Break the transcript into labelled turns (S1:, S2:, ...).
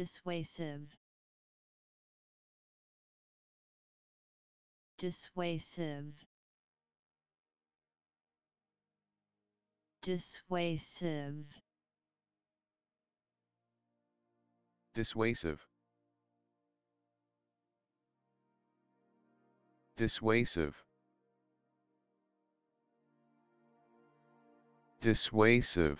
S1: dissuasive. Dissuasive. Dissuasive.
S2: Dissuasive. Dissuasive. Dissuasive.